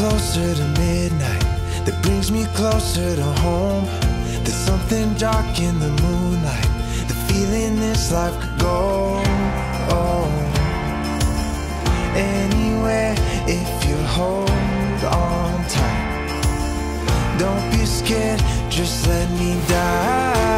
Closer to midnight that brings me closer to home. There's something dark in the moonlight, the feeling this life could go. Oh, anywhere if you hold on tight. Don't be scared, just let me die.